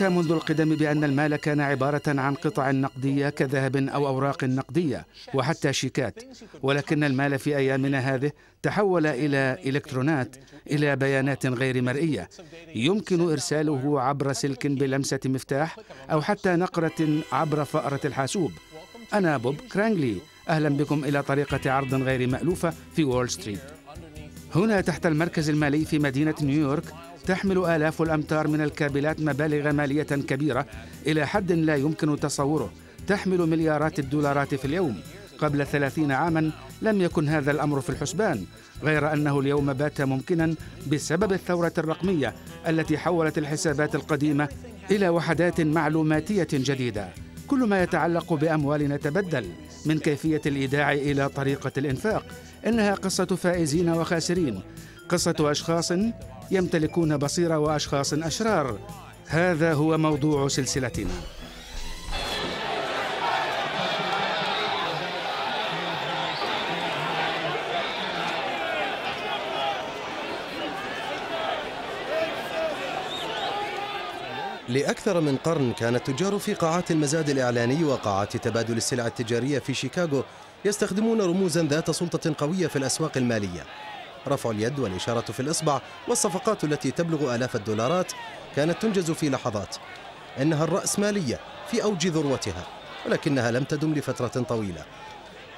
يحكى منذ القدم بأن المال كان عبارة عن قطع نقدية كذهب أو أوراق نقدية وحتى شيكات ولكن المال في أيامنا هذه تحول إلى إلكترونات إلى بيانات غير مرئية. يمكن إرساله عبر سلك بلمسة مفتاح أو حتى نقرة عبر فأرة الحاسوب. أنا بوب كرانغلي أهلا بكم إلى طريقة عرض غير مألوفة في وول ستريت. هنا تحت المركز المالي في مدينة نيويورك تحمل آلاف الأمتار من الكابلات مبالغ مالية كبيرة إلى حد لا يمكن تصوره. تحمل مليارات الدولارات في اليوم. قبل ثلاثين عاما لم يكن هذا الأمر في الحسبان غير أنه اليوم بات ممكنا بسبب الثورة الرقمية التي حولت الحسابات القديمة إلى وحدات معلوماتية جديدة. كل ما يتعلق بأموالنا تبدل من كيفية الإيداع إلى طريقة الإنفاق. إنها قصة فائزين وخاسرين قصة أشخاص يمتلكون بصيرة وأشخاص أشرار. هذا هو موضوع سلسلتنا. لأكثر من قرن كان التجار في قاعات المزاد الإعلاني وقاعات تبادل السلع التجارية في شيكاغو يستخدمون رموزا ذات سلطة قوية في الأسواق المالية. رفع اليد والإشارة في الإصبع والصفقات التي تبلغ آلاف الدولارات كانت تنجز في لحظات. إنها الرأسمالية في أوج ذروتها ولكنها لم تدم لفترة طويلة.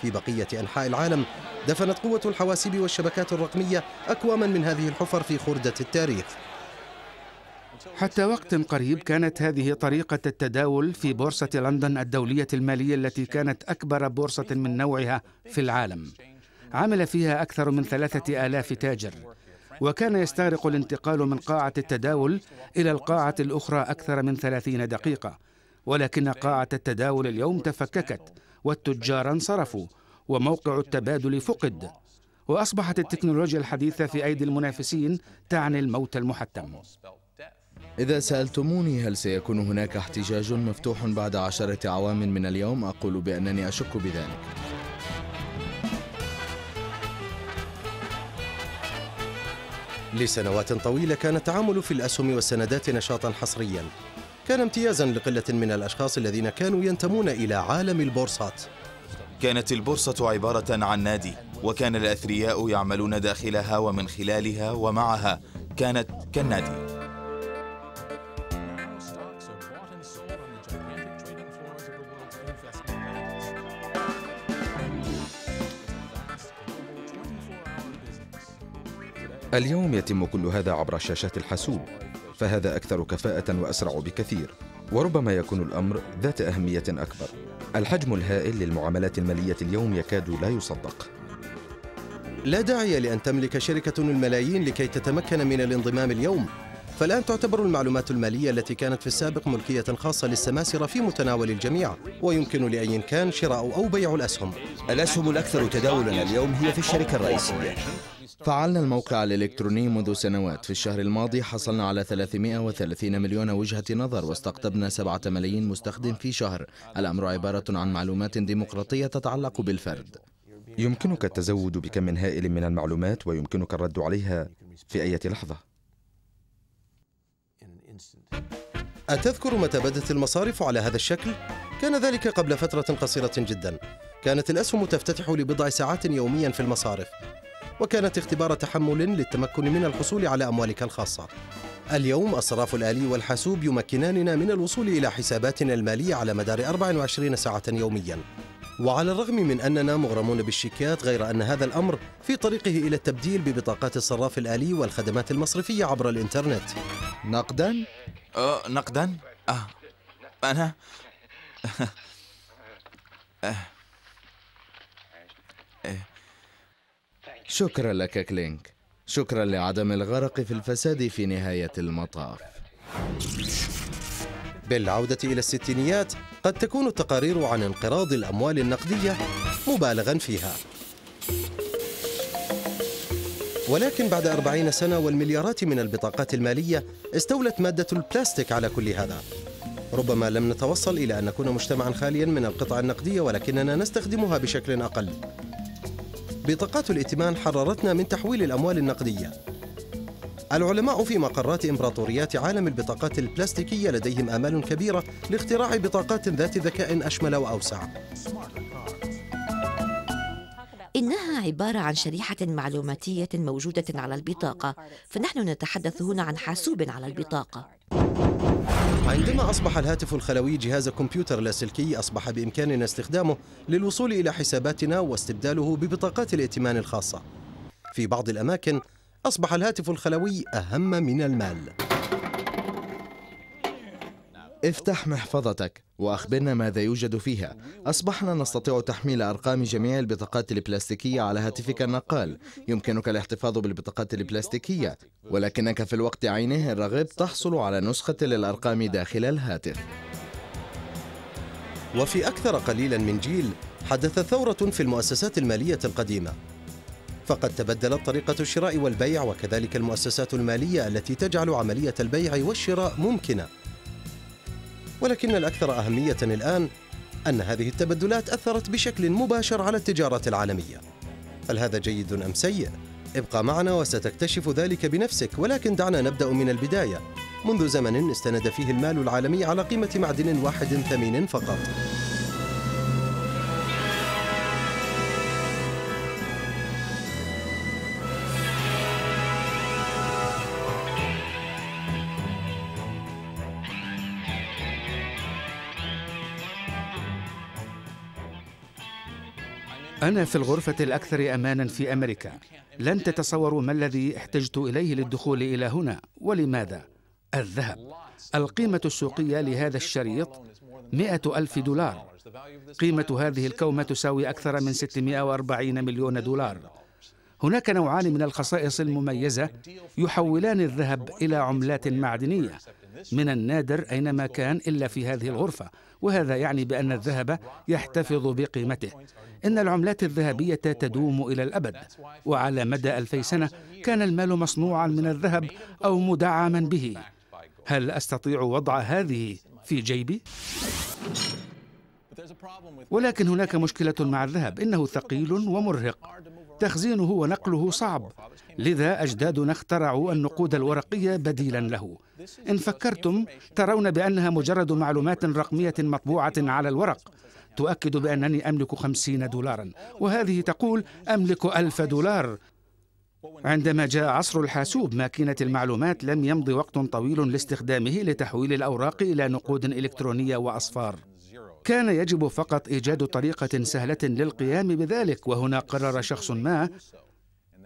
في بقية أنحاء العالم دفنت قوة الحواسيب والشبكات الرقمية أكواما من هذه الحفر في خردة التاريخ. حتى وقت قريب كانت هذه طريقة التداول في بورصة لندن الدولية المالية التي كانت أكبر بورصة من نوعها في العالم. عمل فيها أكثر من ثلاثة آلاف تاجر. وكان يستغرق الانتقال من قاعة التداول إلى القاعة الأخرى أكثر من ثلاثين دقيقة. ولكن قاعة التداول اليوم تفككت والتجار انصرفوا وموقع التبادل فقد. وأصبحت التكنولوجيا الحديثة في أيدي المنافسين تعني الموت المحتم. إذا سألتموني هل سيكون هناك احتجاج مفتوح بعد عشرة أعوام من اليوم أقول بأنني أشك بذلك. لسنوات طويلة كان التعامل في الأسهم والسندات نشاطا حصريا. كان امتيازا لقلة من الأشخاص الذين كانوا ينتمون إلى عالم البورصات. كانت البورصة عبارة عن نادي وكان الأثرياء يعملون داخلها ومن خلالها ومعها. كانت كالنادي. اليوم يتم كل هذا عبر شاشات الحاسوب فهذا أكثر كفاءة وأسرع بكثير وربما يكون الأمر ذات أهمية أكبر. الحجم الهائل للمعاملات المالية اليوم يكاد لا يصدق. لا داعي لأن تملك شركة الملايين لكي تتمكن من الانضمام اليوم. فالآن تعتبر المعلومات المالية التي كانت في السابق ملكية خاصة للسماسرة في متناول الجميع ويمكن لأي كان شراء أو بيع الأسهم. الأسهم الأكثر تداولا اليوم هي في الشركة الرئيسية. فعلنا الموقع الإلكتروني منذ سنوات. في الشهر الماضي حصلنا على 330 مليون وجهة نظر واستقطبنا 7 ملايين مستخدم في شهر. الأمر عبارة عن معلومات ديمقراطية تتعلق بالفرد. يمكنك التزود بكم هائل من المعلومات ويمكنك الرد عليها في أي لحظة. أتذكر متى بدت المصارف على هذا الشكل؟ كان ذلك قبل فترة قصيرة جدا. كانت الأسهم تفتتح لبضع ساعات يوميا في المصارف. وكانت اختبار تحمل للتمكن من الحصول على أموالك الخاصة اليوم الصراف الآلي والحاسوب يمكناننا من الوصول إلى حساباتنا المالية على مدار 24 ساعة يوميا وعلى الرغم من أننا مغرمون بالشيكات غير أن هذا الأمر في طريقه إلى التبديل ببطاقات الصراف الآلي والخدمات المصرفية عبر الإنترنت نقدا؟ أه نقدا؟ أه أنا أه. شكرا لك كلينك. شكرا لعدم الغرق في الفساد في نهاية المطاف. بالعودة إلى الستينيات قد تكون التقارير عن انقراض الأموال النقدية مبالغا فيها. ولكن بعد أربعين سنة والمليارات من البطاقات المالية استولت مادة البلاستيك على كل هذا. ربما لم نتوصل إلى أن نكون مجتمعا خاليا من القطع النقدية ولكننا نستخدمها بشكل أقل. بطاقات الائتمان حررتنا من تحويل الأموال النقدية. العلماء في مقرات إمبراطوريات عالم البطاقات البلاستيكية لديهم آمال كبيرة لاختراع بطاقات ذات ذكاء أشمل وأوسع. إنها عبارة عن شريحة معلوماتية موجودة على البطاقة فنحن نتحدث هنا عن حاسوب على البطاقة. عندما أصبح الهاتف الخلوي جهاز كمبيوتر لاسلكي أصبح بإمكاننا استخدامه للوصول إلى حساباتنا واستبداله ببطاقات الائتمان الخاصة. في بعض الأماكن أصبح الهاتف الخلوي أهم من المال. افتح محفظتك. وأخبرنا ماذا يوجد فيها. أصبحنا نستطيع تحميل أرقام جميع البطاقات البلاستيكية على هاتفك النقال. يمكنك الاحتفاظ بالبطاقات البلاستيكية. ولكنك في الوقت عينه الرغب تحصل على نسخة للأرقام داخل الهاتف. وفي أكثر قليلا من جيل حدثت ثورة في المؤسسات المالية القديمة. فقد تبدلت طريقة الشراء والبيع وكذلك المؤسسات المالية التي تجعل عملية البيع والشراء ممكنة. ولكن الأكثر أهمية الآن أن هذه التبدلات أثرت بشكل مباشر على التجارة العالمية. هل هذا جيد أم سيء؟ ابقى معنا وستكتشف ذلك بنفسك ولكن دعنا نبدأ من البداية. منذ زمن استند فيه المال العالمي على قيمة معدن واحد ثمين فقط. أنا في الغرفة الأكثر أمانا في أمريكا. لن تتصوروا ما الذي احتجت إليه للدخول إلى هنا. ولماذا؟ الذهب. القيمة السوقية لهذا الشريط مئة ألف دولار. قيمة هذه الكومة تساوي أكثر من 640 مليون دولار. هناك نوعان من الخصائص المميزة يحولان الذهب إلى عملات معدنية. من النادر أينما كان إلا في هذه الغرفة. وهذا يعني بأن الذهب يحتفظ بقيمته. إن العملات الذهبية تدوم إلى الأبد وعلى مدى ألفي سنة كان المال مصنوعا من الذهب أو مدعما به. هل أستطيع وضع هذه في جيبي؟ ولكن هناك مشكلة مع الذهب إنه ثقيل ومرهق. تخزينه ونقله صعب. لذا أجدادنا اخترعوا النقود الورقية بديلا له. إن فكرتم ترون بأنها مجرد معلومات رقمية مطبوعة على الورق. تؤكد بأنني أملك خمسين دولارا وهذه تقول أملك ألف دولار. عندما جاء عصر الحاسوب ماكينة المعلومات لم يمض وقت طويل لاستخدامه لتحويل الأوراق إلى نقود إلكترونية وأصفار. كان يجب فقط إيجاد طريقة سهلة للقيام بذلك وهنا قرر شخص ما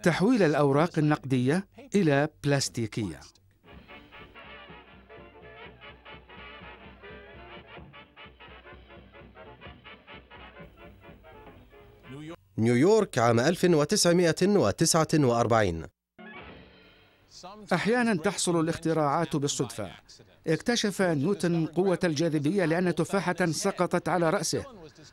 تحويل الأوراق النقدية إلى بلاستيكية. نيويورك عام 1949 أحيانا تحصل الاختراعات بالصدفة. اكتشف نيوتن قوة الجاذبية لأن تفاحة سقطت على رأسه.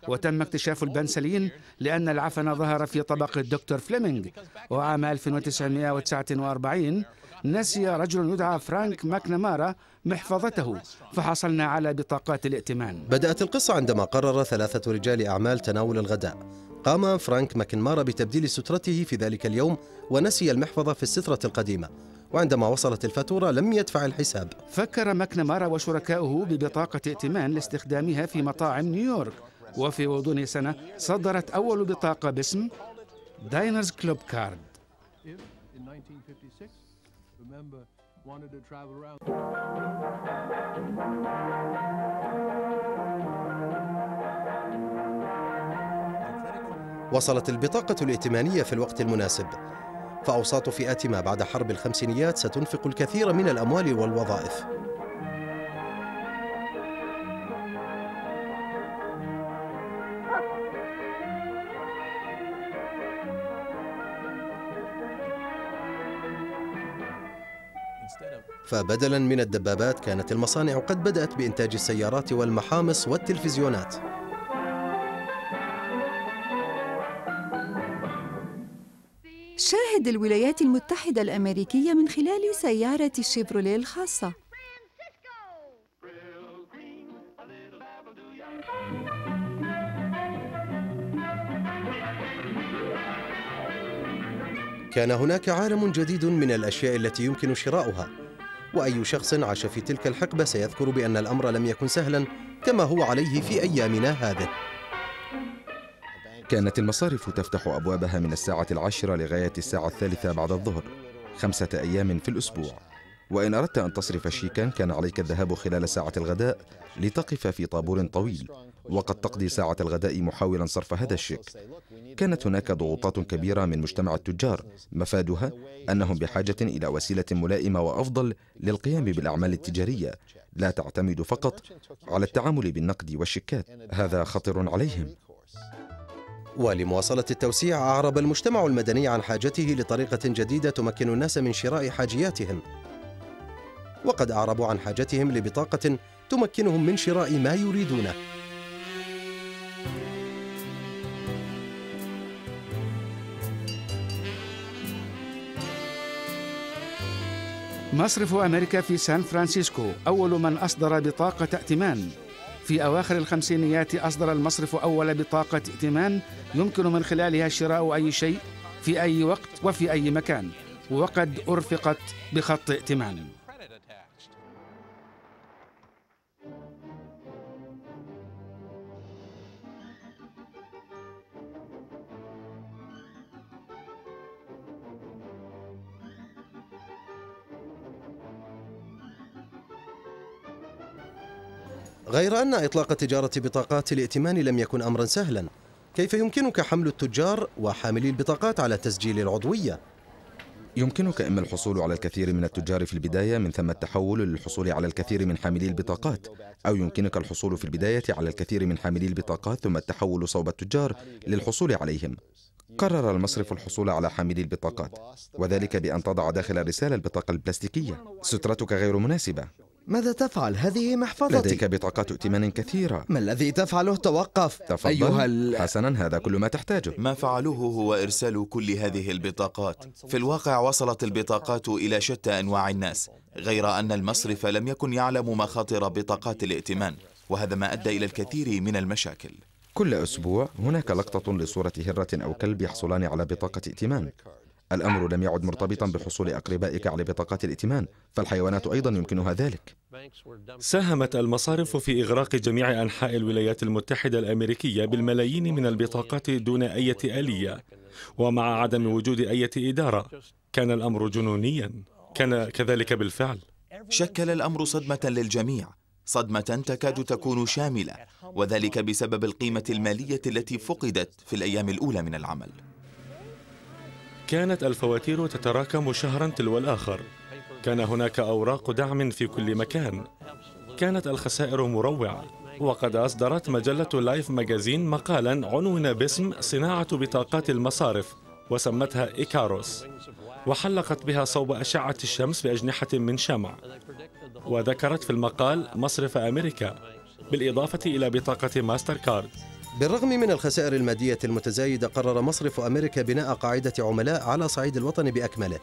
وتم اكتشاف البنسلين لأن العفن ظهر في طبق الدكتور فليمنج وعام 1949 نسي رجل يدعى فرانك ماكنامارا محفظته. فحصلنا على بطاقات الائتمان. بدأت القصة عندما قرر ثلاثة رجال أعمال تناول الغداء. قام فرانك ماكنمارا بتبديل سترته في ذلك اليوم ونسي المحفظة في السترة القديمة. وعندما وصلت الفاتورة لم يدفع الحساب. فكر ماكنمارا وشركاؤه ببطاقة ائتمان لاستخدامها في مطاعم نيويورك. وفي غضون سنة صدرت أول بطاقة باسم Diners Club Card وصلت البطاقة الائتمانية في الوقت المناسب. فأوساط فئات ما بعد حرب الخمسينيات ستنفق الكثير من الأموال والوظائف. فبدلا من الدبابات كانت المصانع قد بدأت بإنتاج السيارات والمحامص والتلفزيونات. شاهد الولايات المتحدة الأمريكية من خلال سيارة الشيفروليه الخاصة. كان هناك عالم جديد من الأشياء التي يمكن شراؤها وأي شخص عاش في تلك الحقبة سيذكر بأن الأمر لم يكن سهلا كما هو عليه في أيامنا هذه. كانت المصارف تفتح أبوابها من الساعة العاشرة لغاية الساعة الثالثة بعد الظهر خمسة أيام في الأسبوع. وإن أردت أن تصرف شيكا كان عليك الذهاب خلال ساعة الغداء لتقف في طابور طويل وقد تقضي ساعة الغداء محاولا صرف هذا الشيك. كانت هناك ضغوطات كبيرة من مجتمع التجار مفادها أنهم بحاجة إلى وسيلة ملائمة وأفضل للقيام بالأعمال التجارية لا تعتمد فقط على التعامل بالنقد والشيكات. هذا خطر عليهم. ولمواصلة التوسيع أعرب المجتمع المدني عن حاجته لطريقة جديدة تمكن الناس من شراء حاجياتهم. وقد أعربوا عن حاجتهم لبطاقة تمكنهم من شراء ما يريدونه. مصرف أمريكا في سان فرانسيسكو أول من أصدر بطاقة ائتمان. في أواخر الخمسينيات أصدر المصرف أول بطاقة ائتمان يمكن من خلالها شراء أي شيء في أي وقت وفي أي مكان وقد أرفقت بخط ائتمان. غير أن إطلاق تجارة بطاقات الائتمان لم يكن أمرا سهلا. كيف يمكنك حمل التجار وحاملي البطاقات على تسجيل العضوية؟ يمكنك إما الحصول على الكثير من التجار في البداية من ثم التحول للحصول على الكثير من حاملي البطاقات أو يمكنك الحصول في البداية على الكثير من حاملي البطاقات ثم التحول صوب التجار للحصول عليهم. قرر المصرف الحصول على حاملي البطاقات وذلك بأن تضع داخل الرسالة البطاقة البلاستيكية. سترتك غير مناسبة. ماذا تفعل؟ هذه محفظتي؟ لديك بطاقات ائتمان كثيرة. ما الذي تفعله؟ توقف. تفضل. أيها ال... حسنا هذا كل ما تحتاجه. ما فعلوه هو إرسال كل هذه البطاقات. في الواقع وصلت البطاقات إلى شتى أنواع الناس غير أن المصرف لم يكن يعلم مخاطر بطاقات الائتمان وهذا ما أدى إلى الكثير من المشاكل. كل أسبوع هناك لقطة لصورة هرة أو كلب يحصلان على بطاقة ائتمان. الأمر لم يعد مرتبطا بحصول أقربائك على بطاقات الائتمان فالحيوانات أيضا يمكنها ذلك. ساهمت المصارف في إغراق جميع أنحاء الولايات المتحدة الأمريكية بالملايين من البطاقات دون أي آلية. ومع عدم وجود أي إدارة كان الأمر جنونيا. كان كذلك بالفعل. شكل الأمر صدمة للجميع. صدمة تكاد تكون شاملة وذلك بسبب القيمة المالية التي فقدت في الأيام الأولى من العمل. كانت الفواتير تتراكم شهرا تلو الآخر. كان هناك أوراق دعم في كل مكان. كانت الخسائر مروعة. وقد أصدرت مجلة لايف ماجازين مقالا عنون باسم صناعة بطاقات المصارف وسمتها إيكاروس. وحلقت بها صوب أشعة الشمس بأجنحة من شمع. وذكرت في المقال مصرف أمريكا بالإضافة إلى بطاقة ماستر كارد. بالرغم من الخسائر المادية المتزايدة قرر مصرف أمريكا بناء قاعدة عملاء على صعيد الوطن بأكمله.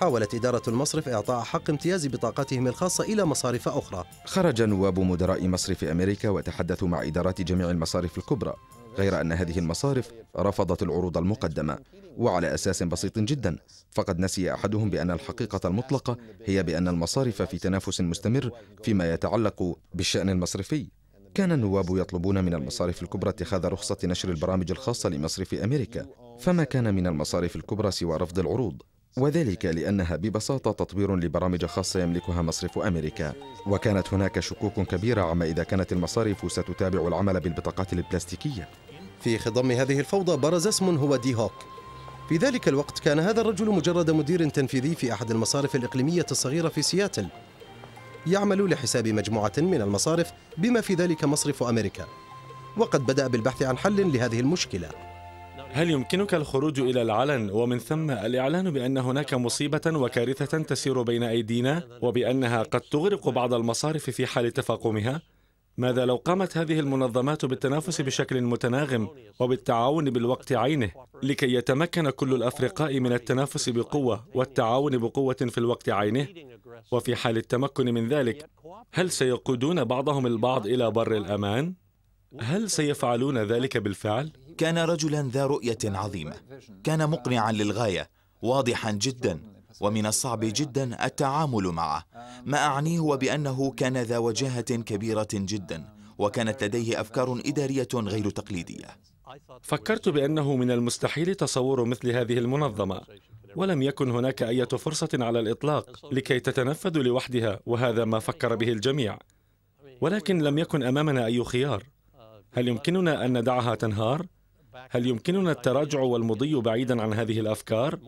حاولت إدارة المصرف إعطاء حق امتياز بطاقتهم الخاصة إلى مصارف أخرى. خرج نواب مدراء مصرف أمريكا وتحدثوا مع إدارات جميع المصارف الكبرى. غير أن هذه المصارف رفضت العروض المقدمة. وعلى أساس بسيط جدا فقد نسي أحدهم بأن الحقيقة المطلقة هي بأن المصارف في تنافس مستمر فيما يتعلق بالشأن المصرفي. كان النواب يطلبون من المصارف الكبرى اتخاذ رخصة نشر البرامج الخاصة لمصرف أمريكا فما كان من المصارف الكبرى سوى رفض العروض وذلك لأنها ببساطة تطوير لبرامج خاصة يملكها مصرف أمريكا. وكانت هناك شكوك كبيرة عما إذا كانت المصارف ستتابع العمل بالبطاقات البلاستيكية. في خضم هذه الفوضى برز اسم هو دي هوك. في ذلك الوقت كان هذا الرجل مجرد مدير تنفيذي في أحد المصارف الإقليمية الصغيرة في سياتل. يعمل لحساب مجموعة من المصارف بما في ذلك مصرف أمريكا. وقد بدأ بالبحث عن حل لهذه المشكلة. هل يمكنك الخروج إلى العلن؟ ومن ثم الإعلان بأن هناك مصيبة وكارثة تسير بين أيدينا وبأنها قد تغرق بعض المصارف في حال تفاقمها؟ ماذا لو قامت هذه المنظمات بالتنافس بشكل متناغم وبالتعاون بالوقت عينه لكي يتمكن كل الأفرقاء من التنافس بقوة والتعاون بقوة في الوقت عينه؟ وفي حال التمكن من ذلك هل سيقودون بعضهم البعض إلى بر الأمان؟ هل سيفعلون ذلك بالفعل؟ كان رجلا ذا رؤية عظيمة. كان مقنعا للغاية واضحا جدا. ومن الصعب جدا التعامل معه. ما أعنيه هو بأنه كان ذا وجاهة كبيرة جدا وكانت لديه أفكار إدارية غير تقليدية. فكرت بأنه من المستحيل تصور مثل هذه المنظمة ولم يكن هناك أي فرصة على الإطلاق لكي تتنفذ لوحدها وهذا ما فكر به الجميع. ولكن لم يكن أمامنا أي خيار. هل يمكننا أن ندعها تنهار؟ هل يمكننا التراجع والمضي بعيدا عن هذه الأفكار؟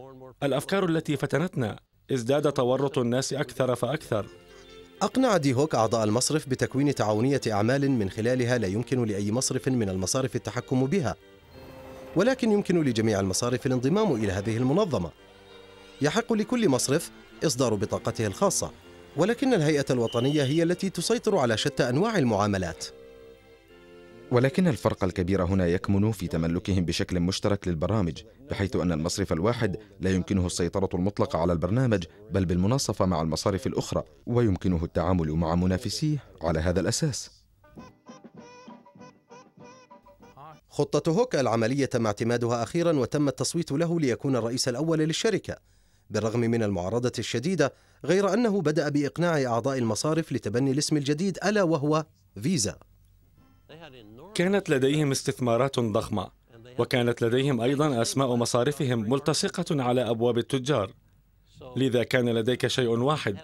الأفكار التي فتنتنا. ازداد تورط الناس أكثر فأكثر. أقنع دي هوك أعضاء المصرف بتكوين تعاونية أعمال من خلالها لا يمكن لأي مصرف من المصارف التحكم بها ولكن يمكن لجميع المصارف الانضمام إلى هذه المنظمة. يحق لكل مصرف إصدار بطاقته الخاصة ولكن الهيئة الوطنية هي التي تسيطر على شتى أنواع المعاملات. ولكن الفرق الكبير هنا يكمن في تملكهم بشكل مشترك للبرامج بحيث أن المصرف الواحد لا يمكنه السيطرة المطلقة على البرنامج بل بالمناصفة مع المصارف الأخرى ويمكنه التعامل مع منافسيه على هذا الأساس. خطة هوك العملية تم اعتمادها أخيرا وتم التصويت له ليكون الرئيس الأول للشركة. بالرغم من المعارضة الشديدة غير أنه بدأ بإقناع أعضاء المصارف لتبني الاسم الجديد ألا وهو فيزا. كانت لديهم استثمارات ضخمة وكانت لديهم أيضا أسماء مصارفهم ملتصقة على أبواب التجار. لذا كان لديك شيء واحد.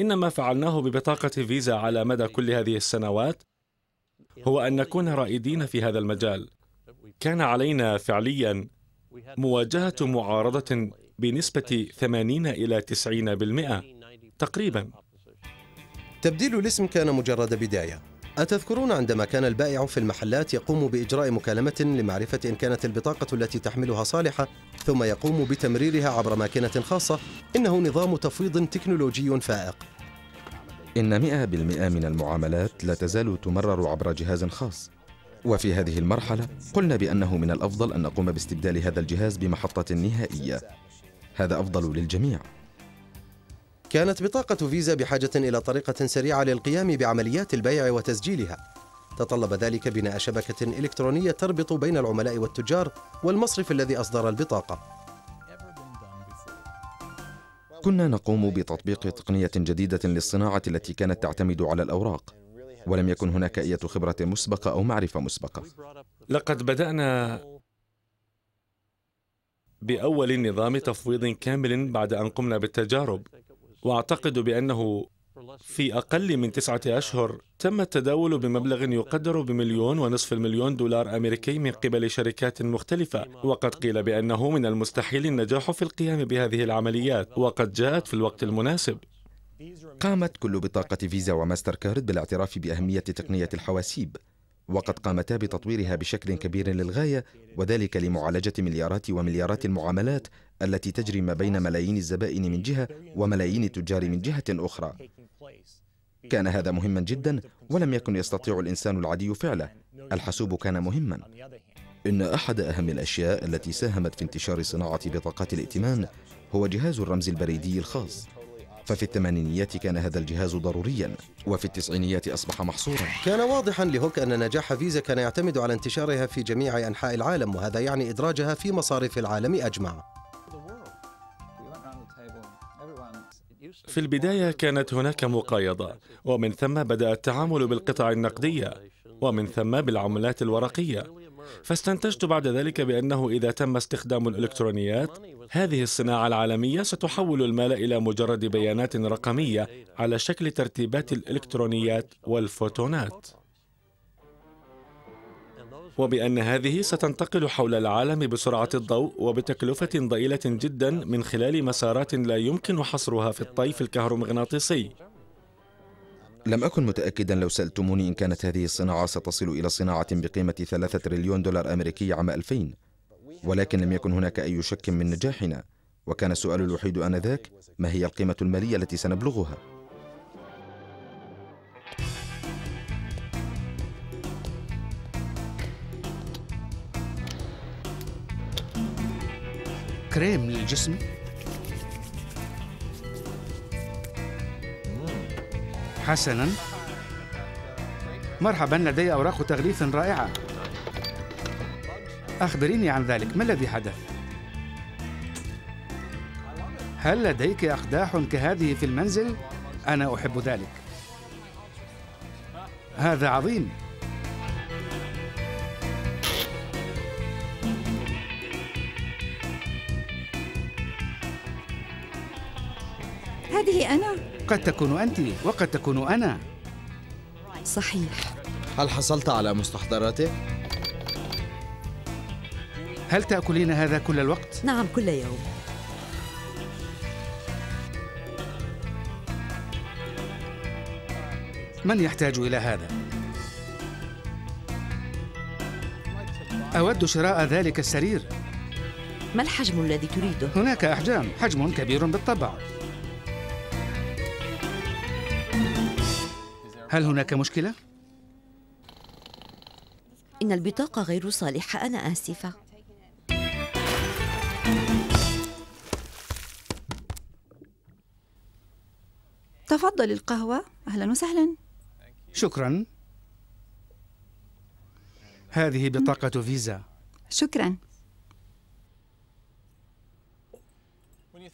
إن ما فعلناه ببطاقة فيزا على مدى كل هذه السنوات هو أن نكون رائدين في هذا المجال. كان علينا فعليا مواجهة معارضة بنسبة 80 إلى 90% تقريبا. تبديل الاسم كان مجرد بداية. أتذكرون عندما كان البائع في المحلات يقوم بإجراء مكالمة لمعرفة إن كانت البطاقة التي تحملها صالحة ثم يقوم بتمريرها عبر ماكينة خاصة. إنه نظام تفويض تكنولوجي فائق. إن 100% من المعاملات لا تزال تمرر عبر جهاز خاص. وفي هذه المرحلة قلنا بأنه من الأفضل أن نقوم باستبدال هذا الجهاز بمحطة نهائية. هذا أفضل للجميع. كانت بطاقة فيزا بحاجة إلى طريقة سريعة للقيام بعمليات البيع وتسجيلها. تطلب ذلك بناء شبكة إلكترونية تربط بين العملاء والتجار والمصرف الذي أصدر البطاقة. كنا نقوم بتطبيق تقنية جديدة للصناعة التي كانت تعتمد على الأوراق ولم يكن هناك أي خبرة مسبقة أو معرفة مسبقة. لقد بدأنا بأول نظام تفويض كامل بعد أن قمنا بالتجارب. واعتقد بأنه في أقل من تسعة أشهر تم التداول بمبلغ يقدر بمليون ونصف المليون دولار أمريكي من قبل شركات مختلفة. وقد قيل بأنه من المستحيل النجاح في القيام بهذه العمليات وقد جاءت في الوقت المناسب. قامت كل بطاقة فيزا وماستر كارد بالاعتراف بأهمية تقنية الحواسيب وقد قامتا بتطويرها بشكل كبير للغاية وذلك لمعالجة مليارات ومليارات المعاملات التي تجري ما بين ملايين الزبائن من جهة وملايين التجار من جهة أخرى. كان هذا مهما جدا ولم يكن يستطيع الإنسان العادي فعله. الحاسوب كان مهما. إن أحد أهم الأشياء التي ساهمت في انتشار صناعة بطاقات الائتمان هو جهاز الرمز البريدي الخاص. ففي الثمانينيات كان هذا الجهاز ضروريا وفي التسعينيات أصبح محصورا. كان واضحا لهوك أن نجاح فيزا كان يعتمد على انتشارها في جميع أنحاء العالم وهذا يعني إدراجها في مصارف العالم أجمع. في البداية كانت هناك مقايضة ومن ثم بدأ التعامل بالقطع النقدية ومن ثم بالعملات الورقية. فاستنتجت بعد ذلك بأنه إذا تم استخدام الإلكترونيات هذه الصناعة العالمية ستحول المال إلى مجرد بيانات رقمية على شكل ترتيبات الإلكترونيات والفوتونات. وبأن هذه ستنتقل حول العالم بسرعة الضوء وبتكلفة ضئيلة جدا من خلال مسارات لا يمكن حصرها في الطيف الكهرومغناطيسي لم أكن متأكدا لو سألتموني إن كانت هذه الصناعة ستصل إلى صناعة بقيمة ثلاثة تريليون دولار أمريكي عام 2000 ولكن لم يكن هناك أي شك من نجاحنا وكان السؤال الوحيد آنذاك ما هي القيمة المالية التي سنبلغها؟ كريم للجسم. حسنا. مرحبا لدي أوراق تغليف رائعة. أخبريني عن ذلك. ما الذي حدث؟ هل لديك أقداح كهذه في المنزل؟ أنا أحب ذلك. هذا عظيم. قد تكون أنت وقد تكون أنا صحيح هل حصلت على مستحضراته؟ هل تأكلين هذا كل الوقت؟ نعم كل يوم من يحتاج إلى هذا؟ أود شراء ذلك السرير ما الحجم الذي تريده؟ هناك أحجام حجم كبير بالطبع هل هناك مشكلة؟ إن البطاقة غير صالحة أنا آسفة. تفضل القهوة. أهلا وسهلا. شكرا. هذه بطاقة فيزا. شكرا.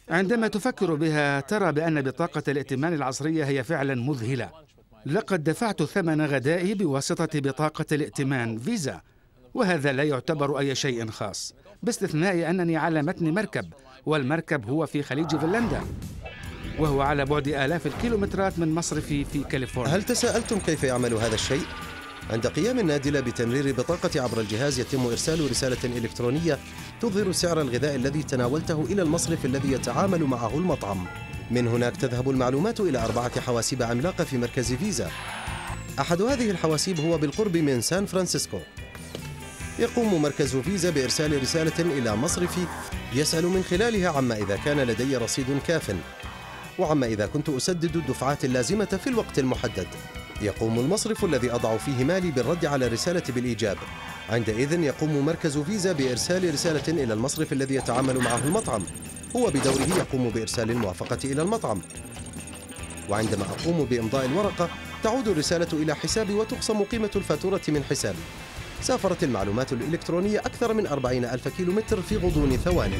عندما تفكر بها ترى بأن بطاقة الائتمان العصرية هي فعلا مذهلة. لقد دفعت ثمن غدائي بواسطة بطاقة الائتمان فيزا. وهذا لا يعتبر أي شيء خاص باستثناء أنني على متن مركب والمركب هو في خليج فنلندا. وهو على بعد آلاف الكيلومترات من مصرفي في كاليفورنيا. هل تساءلتم كيف يعمل هذا الشيء؟ عند قيام النادلة بتمرير بطاقة عبر الجهاز يتم إرسال رسالة إلكترونية تظهر سعر الغذاء الذي تناولته إلى المصرف الذي يتعامل معه المطعم. من هناك تذهب المعلومات إلى أربعة حواسيب عملاقة في مركز فيزا. أحد هذه الحواسيب هو بالقرب من سان فرانسيسكو. يقوم مركز فيزا بإرسال رسالة إلى مصرفي يسأل من خلالها عما إذا كان لدي رصيد كاف وعما إذا كنت أسدد الدفعات اللازمة في الوقت المحدد. يقوم المصرف الذي أضع فيه مالي بالرد على الرسالة بالإيجاب. عندئذ يقوم مركز فيزا بإرسال رسالة إلى المصرف الذي يتعامل معه المطعم. هو بدوره يقوم بإرسال الموافقة إلى المطعم. وعندما أقوم بإمضاء الورقة تعود الرسالة إلى حسابي وتقسم قيمة الفاتورة من حسابي. سافرت المعلومات الإلكترونية أكثر من أربعين ألف كيلومتر في غضون ثواني.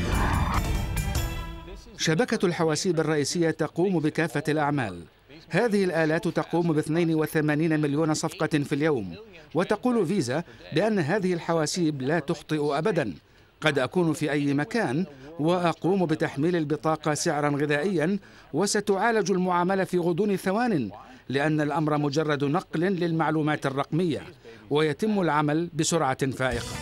شبكة الحواسيب الرئيسية تقوم بكافة الأعمال. هذه الآلات تقوم ب 82 مليون صفقة في اليوم وتقول فيزا بأن هذه الحواسيب لا تخطئ أبدا. قد أكون في أي مكان وأقوم بتحميل البطاقة سعرا غذائيا وستعالج المعاملة في غضون ثوان لأن الأمر مجرد نقل للمعلومات الرقمية ويتم العمل بسرعة فائقة.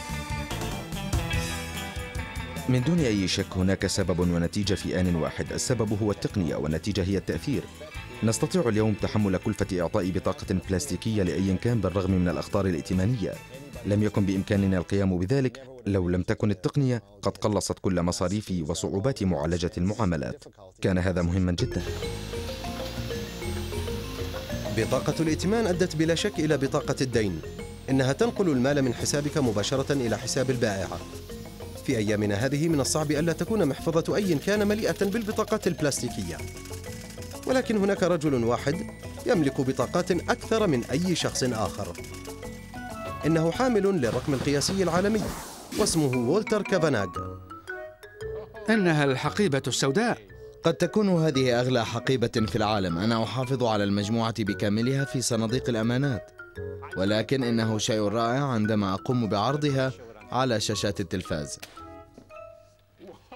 من دون أي شك هناك سبب ونتيجة في آن واحد. السبب هو التقنية والنتيجة هي التأثير. نستطيع اليوم تحمل كلفة إعطاء بطاقة بلاستيكية لأي كان بالرغم من الأخطار الائتمانية. لم يكن بإمكاننا القيام بذلك لو لم تكن التقنية قد قلصت كل مصاريف وصعوبات معالجة المعاملات. كان هذا مهما جدا. بطاقة الائتمان أدت بلا شك إلى بطاقة الدين. إنها تنقل المال من حسابك مباشرة إلى حساب البائعة في أيامنا هذه من الصعب ألا تكون محفظة أي كان مليئة بالبطاقات البلاستيكية. ولكن هناك رجل واحد يملك بطاقات أكثر من أي شخص آخر. إنه حامل للرقم القياسي العالمي واسمه وولتر كافاناغ. إنها الحقيبة السوداء. قد تكون هذه أغلى حقيبة في العالم. أنا أحافظ على المجموعة بكاملها في صناديق الأمانات. ولكن إنه شيء رائع عندما أقوم بعرضها على شاشات التلفاز.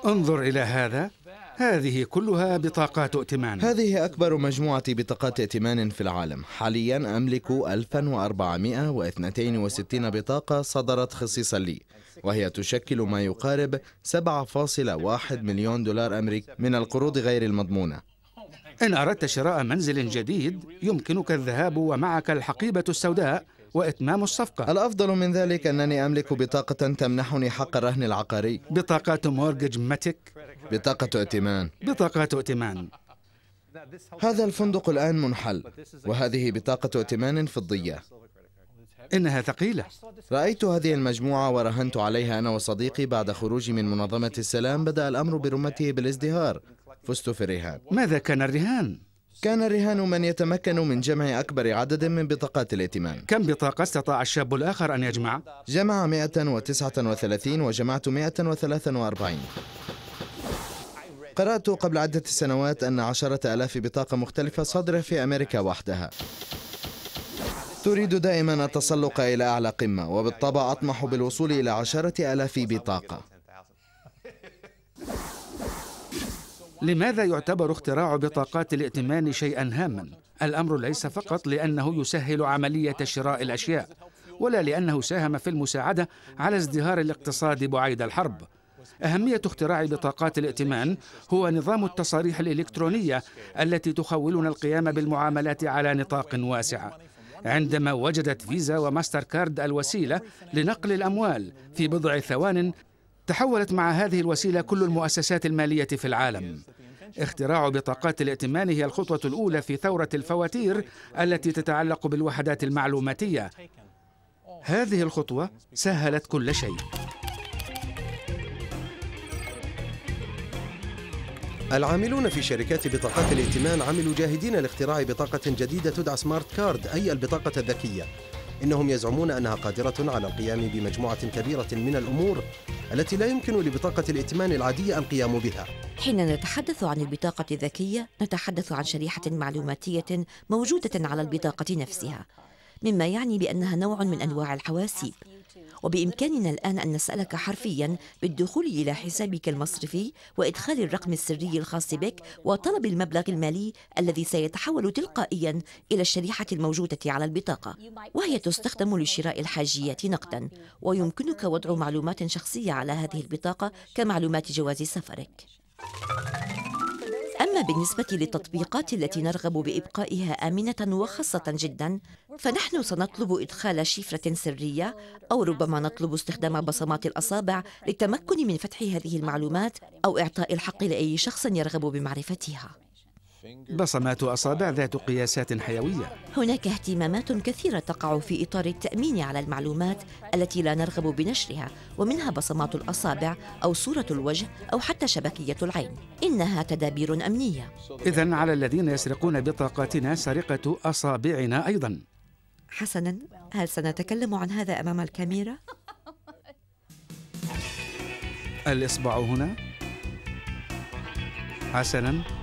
انظر إلى هذا. هذه كلها بطاقات ائتمان. هذه أكبر مجموعة بطاقات ائتمان في العالم. حاليا أملك 1462 بطاقة صدرت خصيصا لي وهي تشكل ما يقارب 7.1 مليون دولار أمريكي من القروض غير المضمونة. إن أردت شراء منزل جديد يمكنك الذهاب ومعك الحقيبة السوداء وإتمام الصفقة. الأفضل من ذلك أنني أملك بطاقة تمنحني حق الرهن العقاري. بطاقات مورجج ماتيك. بطاقة ائتمان. بطاقات ائتمان. هذا الفندق الآن منحل وهذه بطاقة ائتمان فضية. إنها ثقيلة. رأيت هذه المجموعة ورهنت عليها أنا وصديقي بعد خروجي من منظمة السلام بدأ الأمر برمته بالازدهار. فزت في الرهان. ماذا كان الرهان؟ كان الرهان من يتمكن من جمع أكبر عدد من بطاقات الائتمان. كم بطاقة استطاع الشاب الآخر أن يجمع؟ جمع 139 وجمعت 143 قرأت قبل عدة سنوات أن عشرة ألاف بطاقة مختلفة صادرة في أمريكا وحدها. تريد دائما التسلق إلى أعلى قمة وبالطبع أطمح بالوصول إلى عشرة ألاف بطاقة. لماذا يعتبر اختراع بطاقات الائتمان شيئا هاما؟ الأمر ليس فقط لأنه يسهل عملية شراء الأشياء ولا لأنه ساهم في المساعدة على ازدهار الاقتصاد بعيد الحرب أهمية اختراع بطاقات الائتمان هو نظام التصاريح الإلكترونية التي تخولنا القيام بالمعاملات على نطاق واسع عندما وجدت فيزا وماستر كارد الوسيلة لنقل الأموال في بضع ثوان تحولت مع هذه الوسيلة كل المؤسسات المالية في العالم. اختراع بطاقات الائتمان هي الخطوة الأولى في ثورة الفواتير التي تتعلق بالوحدات المعلوماتية. هذه الخطوة سهلت كل شيء. العاملون في شركات بطاقات الائتمان عملوا جاهدين لاختراع بطاقة جديدة تدعى سمارت كارد أي البطاقة الذكية. إنهم يزعمون أنها قادرة على القيام بمجموعة كبيرة من الأمور التي لا يمكن لبطاقة الائتمان العادية القيام بها. حين نتحدث عن البطاقة الذكية نتحدث عن شريحة معلوماتية موجودة على البطاقة نفسها مما يعني بأنها نوع من أنواع الحواسيب. وبإمكاننا الآن أن نسألك حرفيا بالدخول إلى حسابك المصرفي وإدخال الرقم السري الخاص بك وطلب المبلغ المالي الذي سيتحول تلقائيا إلى الشريحة الموجودة على البطاقة وهي تستخدم لشراء الحاجيات نقدا ويمكنك وضع معلومات شخصية على هذه البطاقة كمعلومات جواز سفرك. أما بالنسبة للتطبيقات التي نرغب بإبقائها آمنة وخاصة جدا فنحن سنطلب إدخال شفرة سرية أو ربما نطلب استخدام بصمات الأصابع للتمكن من فتح هذه المعلومات أو إعطاء الحق لأي شخص يرغب بمعرفتها. بصمات أصابع ذات قياسات حيوية. هناك اهتمامات كثيرة تقع في إطار التأمين على المعلومات التي لا نرغب بنشرها ومنها بصمات الأصابع أو صورة الوجه أو حتى شبكية العين. إنها تدابير أمنية. إذا على الذين يسرقون بطاقاتنا سرقة أصابعنا أيضا. حسنا هل سنتكلم عن هذا أمام الكاميرا؟ الإصبع هنا. حسنا.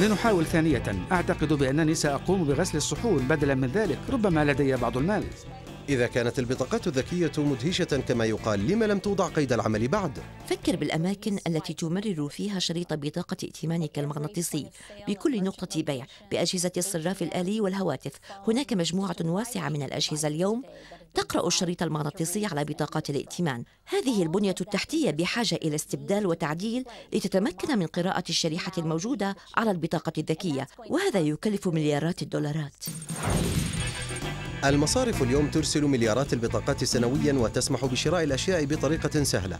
لنحاول ثانية. أعتقد بأنني سأقوم بغسل الصحون بدلا من ذلك ربما لدي بعض المال. إذا كانت البطاقات الذكية مدهشة كما يقال لما لم توضع قيد العمل بعد؟ فكر بالأماكن التي تمرر فيها شريط بطاقة ائتمانك المغناطيسي. بكل نقطة بيع بأجهزة الصراف الآلي والهواتف. هناك مجموعة واسعة من الأجهزة اليوم. تقرأ الشريط المغناطيسي على بطاقات الائتمان. هذه البنية التحتية بحاجة إلى استبدال وتعديل لتتمكن من قراءة الشريحة الموجودة على البطاقة الذكية وهذا يكلف مليارات الدولارات. المصارف اليوم ترسل مليارات البطاقات سنويا وتسمح بشراء الأشياء بطريقة سهلة.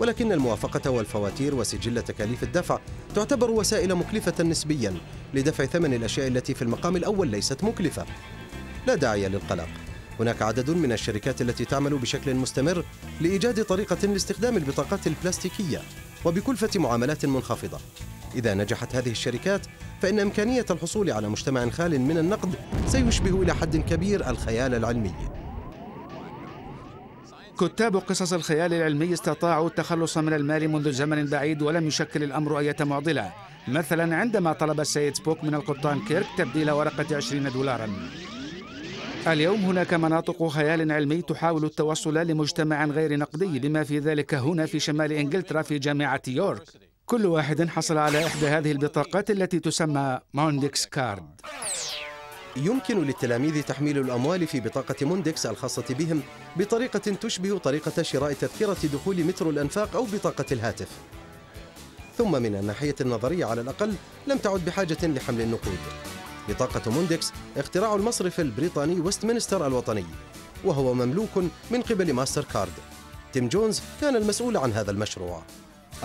ولكن الموافقة والفواتير وسجل تكاليف الدفع تعتبر وسائل مكلفة نسبيا لدفع ثمن الأشياء التي في المقام الأول ليست مكلفة. لا داعي للقلق. هناك عدد من الشركات التي تعمل بشكل مستمر لإيجاد طريقة لاستخدام البطاقات البلاستيكية وبكلفة معاملات منخفضة. إذا نجحت هذه الشركات فإن إمكانية الحصول على مجتمع خال من النقد سيشبه إلى حد كبير الخيال العلمي. كتاب قصص الخيال العلمي استطاعوا التخلص من المال منذ زمن بعيد ولم يشكل الأمر أية معضلة مثلا عندما طلب السيد سبوك من القبطان كيرك تبديل ورقة 20 دولارا. اليوم هناك مناطق خيال علمي تحاول التوصل لمجتمع غير نقدي بما في ذلك هنا في شمال إنجلترا في جامعة يورك. كل واحد حصل على إحدى هذه البطاقات التي تسمى موندكس كارد. يمكن للتلاميذ تحميل الأموال في بطاقة موندكس الخاصة بهم بطريقة تشبه طريقة شراء تذكرة دخول مترو الأنفاق أو بطاقة الهاتف. ثم من الناحية النظرية على الأقل لم تعد بحاجة لحمل النقود. بطاقة موندكس اختراع المصرف البريطاني ويستمنستر الوطني وهو مملوك من قبل ماستر كارد. تيم جونز كان المسؤول عن هذا المشروع.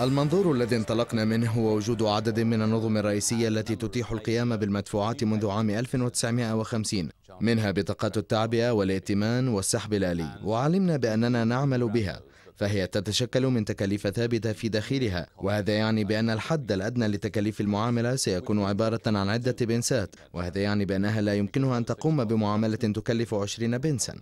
المنظور الذي انطلقنا منه هو وجود عدد من النظم الرئيسية التي تتيح القيام بالمدفوعات منذ عام 1950 منها بطاقات التعبئة والائتمان والسحب الآلي. وعلمنا بأننا نعمل بها. فهي تتشكل من تكاليف ثابتة في داخلها وهذا يعني بأن الحد الأدنى لتكاليف المعاملة سيكون عبارة عن عدة بنسات وهذا يعني بأنها لا يمكنها أن تقوم بمعاملة تكلف 20 بنسا.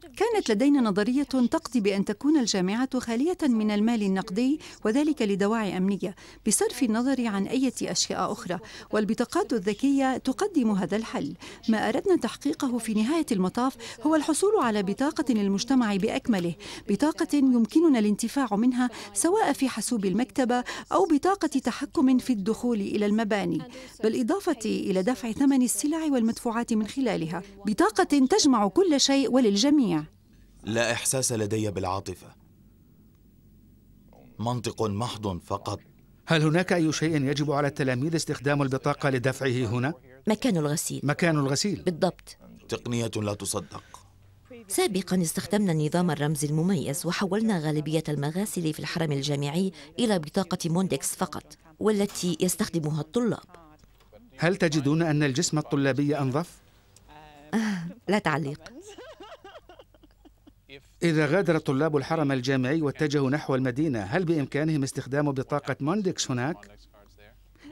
كانت لدينا نظرية تقضي بأن تكون الجامعة خالية من المال النقدي وذلك لدواعي أمنية بصرف النظر عن أي أشياء أخرى. والبطاقات الذكية تقدم هذا الحل. ما أردنا تحقيقه في نهاية المطاف هو الحصول على بطاقة للمجتمع بأكمله. بطاقة يمكننا الانتفاع منها سواء في حاسوب المكتبة أو بطاقة تحكم في الدخول إلى المباني. بالإضافة إلى دفع ثمن السلع والمدفوعات من خلالها. بطاقة تجمع كل شيء وللجميع. لا إحساس لدي بالعاطفة. منطق محض فقط. هل هناك أي شيء يجب على التلاميذ استخدام البطاقة لدفعه هنا؟ مكان الغسيل. مكان الغسيل. بالضبط. تقنية لا تصدق. سابقا استخدمنا النظام الرمزي المميز وحولنا غالبية المغاسل في الحرم الجامعي إلى بطاقة موندكس فقط والتي يستخدمها الطلاب. هل تجدون أن الجسم الطلابي أنظف؟ آه لا تعليق. إذا غادر طلاب الحرم الجامعي واتجهوا نحو المدينة هل بإمكانهم استخدام بطاقة موندكس هناك؟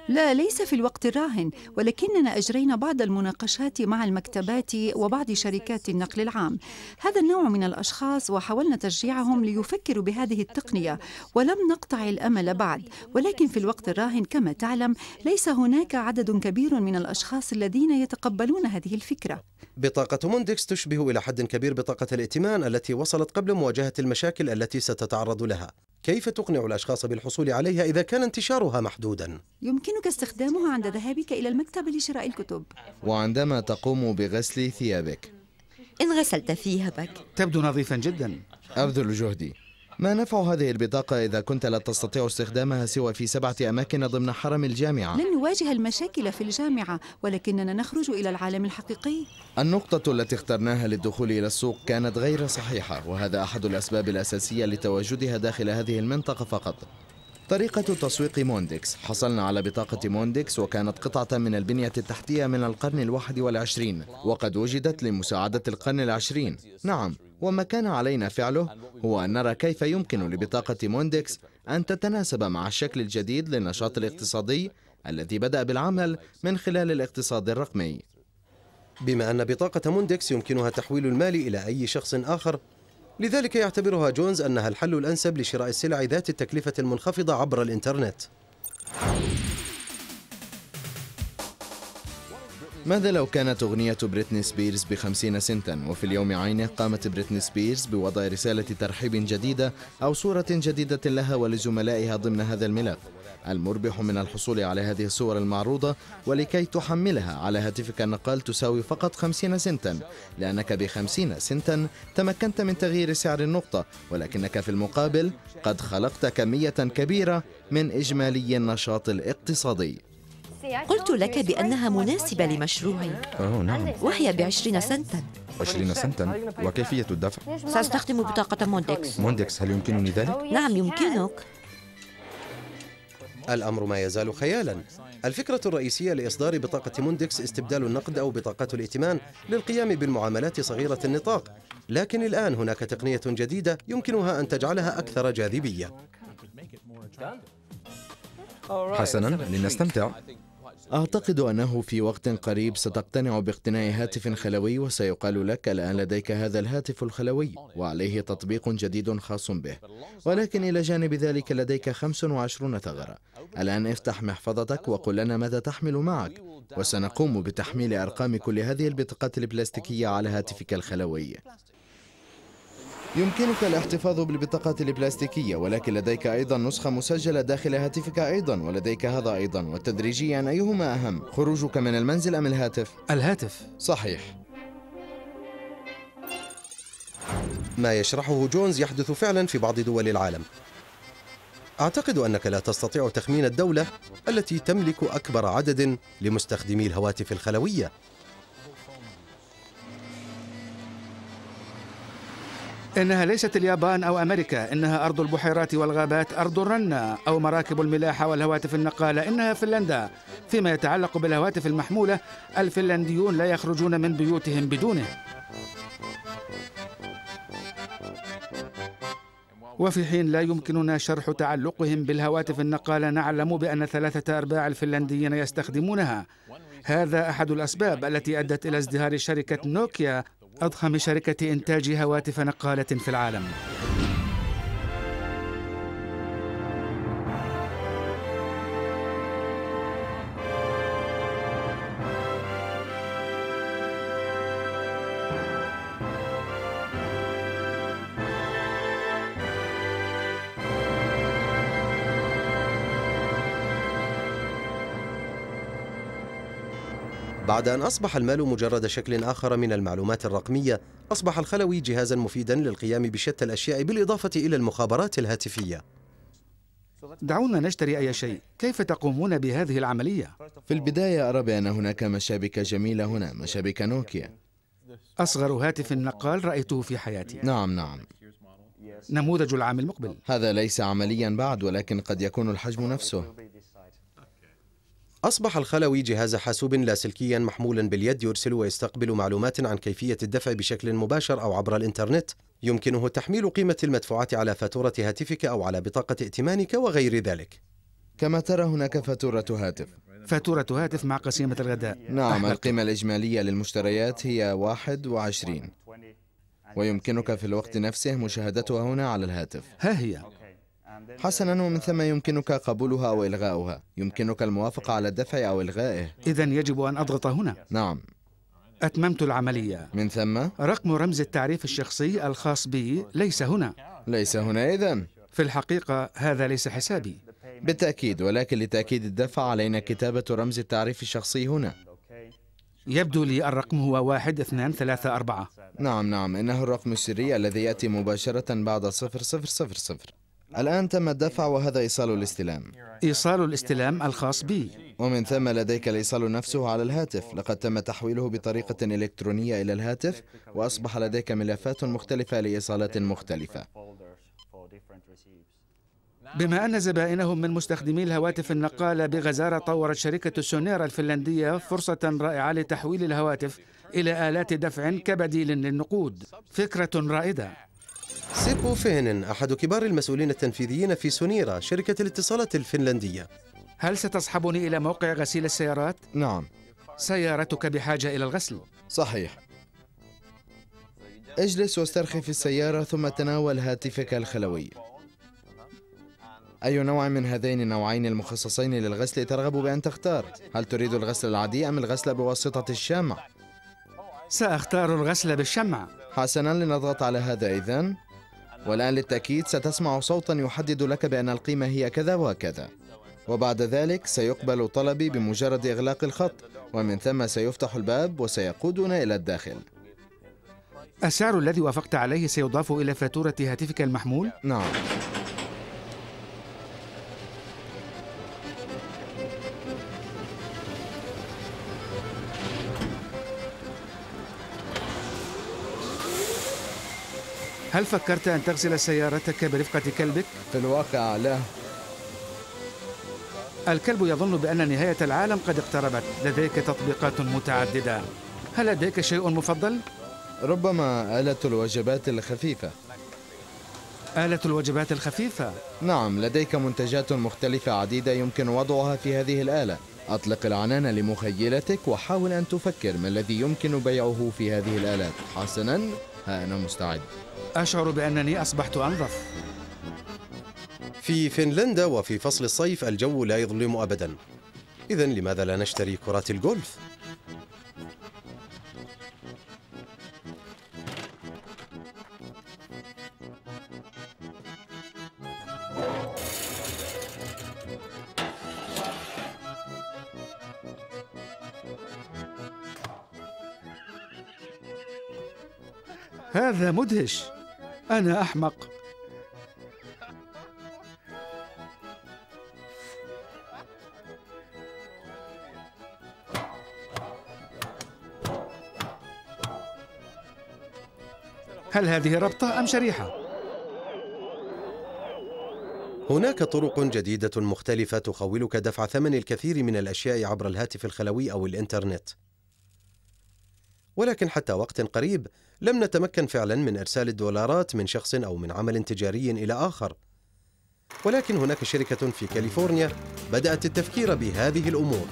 لا ليس في الوقت الراهن ولكننا أجرينا بعض المناقشات مع المكتبات وبعض شركات النقل العام. هذا النوع من الأشخاص وحاولنا تشجيعهم ليفكروا بهذه التقنية ولم نقطع الأمل بعد. ولكن في الوقت الراهن كما تعلم ليس هناك عدد كبير من الأشخاص الذين يتقبلون هذه الفكرة. بطاقة موندكس تشبه إلى حد كبير بطاقة الائتمان التي وصلت قبل مواجهة المشاكل التي ستتعرض لها. كيف تقنع الأشخاص بالحصول عليها إذا كان انتشارها محدودا؟ يمكنك استخدامها عند ذهابك إلى المكتبة لشراء الكتب. وعندما تقوم بغسل ثيابك. إن غسلت ثيابك. تبدو نظيفا جدا. أبذل جهدي. ما نفع هذه البطاقة إذا كنت لا تستطيع استخدامها سوى في سبعة أماكن ضمن حرم الجامعة؟ لن نواجه المشاكل في الجامعة ولكننا نخرج إلى العالم الحقيقي النقطة التي اخترناها للدخول إلى السوق كانت غير صحيحة وهذا أحد الأسباب الأساسية لتواجدها داخل هذه المنطقة فقط طريقة تسويق موندكس حصلنا على بطاقة موندكس وكانت قطعة من البنية التحتية من القرن الواحد والعشرين وقد وجدت لمساعدة القرن العشرين. نعم وما كان علينا فعله هو أن نرى كيف يمكن لبطاقة موندكس أن تتناسب مع الشكل الجديد للنشاط الاقتصادي الذي بدأ بالعمل من خلال الاقتصاد الرقمي. بما أن بطاقة موندكس يمكنها تحويل المال إلى أي شخص آخر لذلك يعتبرها جونز أنها الحل الأنسب لشراء السلع ذات التكلفة المنخفضة عبر الإنترنت. ماذا لو كانت أغنية بريتني سبيرز بخمسين سنتا وفي اليوم عينه قامت بريتني سبيرز بوضع رسالة ترحيب جديدة أو صورة جديدة لها ولزملائها ضمن هذا الملف المربح من الحصول على هذه الصور المعروضة ولكي تحملها على هاتفك النقال تساوي فقط خمسين سنتا لأنك بخمسين سنتا تمكنت من تغيير سعر النقطة ولكنك في المقابل قد خلقت كمية كبيرة من إجمالي النشاط الاقتصادي. قلت لك بأنها مناسبة لمشروعي. أوه نعم. وهي بعشرين سنتا. 20 سنتا؟ وكيفية الدفع؟ سأستخدم بطاقة موندكس موندكس هل يمكنني ذلك؟ نعم يمكنك. الأمر ما يزال خيالا. الفكرة الرئيسية لإصدار بطاقة موندكس استبدال النقد أو بطاقات الائتمان للقيام بالمعاملات صغيرة النطاق. لكن الآن هناك تقنية جديدة يمكنها أن تجعلها أكثر جاذبية. حسنا لنستمتع. أعتقد أنه في وقت قريب ستقتنع باقتناء هاتف خلوي وسيقال لك الآن لديك هذا الهاتف الخلوي وعليه تطبيق جديد خاص به. ولكن إلى جانب ذلك لديك 25 ثغرة. الآن افتح محفظتك وقل لنا ماذا تحمل معك وسنقوم بتحميل أرقام كل هذه البطاقات البلاستيكية على هاتفك الخلوي. يمكنك الاحتفاظ بالبطاقات البلاستيكية ولكن لديك أيضا نسخة مسجلة داخل هاتفك أيضا ولديك هذا أيضا وتدريجيا أيهما أهم؟ خروجك من المنزل أم الهاتف؟ الهاتف. صحيح. ما يشرحه جونز يحدث فعلا في بعض دول العالم. أعتقد أنك لا تستطيع تخمين الدولة التي تملك أكبر عدد لمستخدمي الهواتف الخلوية. إنها ليست اليابان أو أمريكا إنها أرض البحيرات والغابات أرض الرنة أو مراكب الملاحة والهواتف النقالة إنها فنلندا. فيما يتعلق بالهواتف المحمولة الفنلنديون لا يخرجون من بيوتهم بدونه. وفي حين لا يمكننا شرح تعلقهم بالهواتف النقالة نعلم بأن ثلاثة أرباع الفنلنديين يستخدمونها. هذا أحد الأسباب التي أدت إلى ازدهار شركة نوكيا أضخم شركة إنتاج هواتف نقالة في العالم. بعد أن أصبح المال مجرد شكل آخر من المعلومات الرقمية أصبح الخلوي جهازا مفيدا للقيام بشتى الأشياء بالإضافة إلى المخابرات الهاتفية. دعونا نشتري أي شيء. كيف تقومون بهذه العملية؟ في البداية أرى بأن هناك مشابك جميلة هنا مشابك نوكيا. أصغر هاتف نقال رأيته في حياتي. نعم نعم. نموذج العام المقبل. هذا ليس عمليا بعد ولكن قد يكون الحجم نفسه. أصبح الخلوي جهاز حاسوب لاسلكيا محمولا باليد يرسل ويستقبل معلومات عن كيفية الدفع بشكل مباشر أو عبر الإنترنت. يمكنه تحميل قيمة المدفوعات على فاتورة هاتفك أو على بطاقة ائتمانك وغير ذلك. كما ترى هناك فاتورة هاتف. فاتورة هاتف مع قسيمة الغداء. نعم. القيمة الإجمالية للمشتريات هي 21 ويمكنك في الوقت نفسه مشاهدتها هنا على الهاتف. ها هي. حسنا ومن ثم يمكنك قبولها أو إلغاؤها يمكنك الموافقة على الدفع أو إلغائه. إذا يجب أن أضغط هنا. نعم. أتممت العملية. من ثم؟ رقم رمز التعريف الشخصي الخاص بي ليس هنا. ليس هنا إذن. في الحقيقة هذا ليس حسابي. بالتأكيد ولكن لتأكيد الدفع علينا كتابة رمز التعريف الشخصي هنا. يبدو لي الرقم هو واحد اثنان ثلاثة أربعة. نعم نعم. إنه الرقم السري الذي يأتي مباشرة بعد صفر صفر صفر صفر. الآن تم الدفع وهذا إيصال الاستلام. إيصال الاستلام الخاص بي. ومن ثم لديك الإيصال نفسه على الهاتف. لقد تم تحويله بطريقة إلكترونية إلى الهاتف وأصبح لديك ملفات مختلفة لإيصالات مختلفة. بما أن زبائنهم من مستخدمي الهواتف النقالة بغزارة طورت شركة سونيرا الفنلندية فرصة رائعة لتحويل الهواتف إلى آلات دفع كبديل للنقود. فكرة رائدة. سيبو فيهنن أحد كبار المسؤولين التنفيذيين في سونيرا شركة الاتصالات الفنلندية هل ستصحبني إلى موقع غسيل السيارات؟ نعم سيارتك بحاجة إلى الغسل صحيح اجلس واسترخي في السيارة ثم تناول هاتفك الخلوي أي نوع من هذين النوعين المخصصين للغسل ترغب بأن تختار؟ هل تريد الغسل العادي أم الغسل بواسطة الشمع؟ سأختار الغسل بالشمع حسنا لنضغط على هذا إذن والآن للتأكيد ستسمع صوتا يحدد لك بأن القيمة هي كذا وكذا. وبعد ذلك سيقبل طلبي بمجرد إغلاق الخط ومن ثم سيفتح الباب وسيقودنا إلى الداخل. السعر الذي وافقت عليه سيضاف إلى فاتورة هاتفك المحمول؟ نعم. هل فكرت أن تغسل سيارتك برفقة كلبك؟ في الواقع لا. الكلب يظن بأن نهاية العالم قد اقتربت. لديك تطبيقات متعددة. هل لديك شيء مفضل؟ ربما آلة الوجبات الخفيفة. آلة الوجبات الخفيفة؟ نعم لديك منتجات مختلفة عديدة يمكن وضعها في هذه الآلة. أطلق العنان لمخيلتك وحاول أن تفكر ما الذي يمكن بيعه في هذه الآلات. حسنا. أنا مستعد. أشعر بأنني أصبحت أنظف. في فنلندا وفي فصل الصيف الجو لا يظلم أبدا. إذا لماذا لا نشتري كرات الجولف؟ هذا مدهش أنا أحمق هل هذه ربطة أم شريحة؟ هناك طرق جديدة مختلفة تخولك دفع ثمن الكثير من الأشياء عبر الهاتف الخلوي أو الإنترنت. ولكن حتى وقت قريب لم نتمكن فعلا من إرسال الدولارات من شخص أو من عمل تجاري إلى آخر. ولكن هناك شركة في كاليفورنيا بدأت التفكير بهذه الأمور.